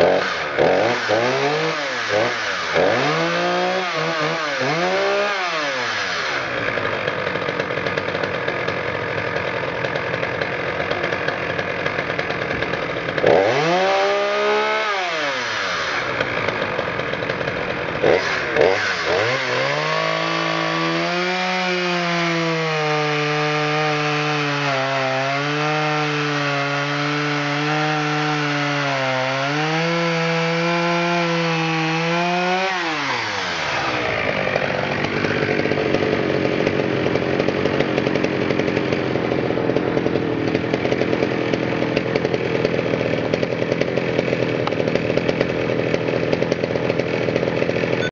Oh, oh, oh.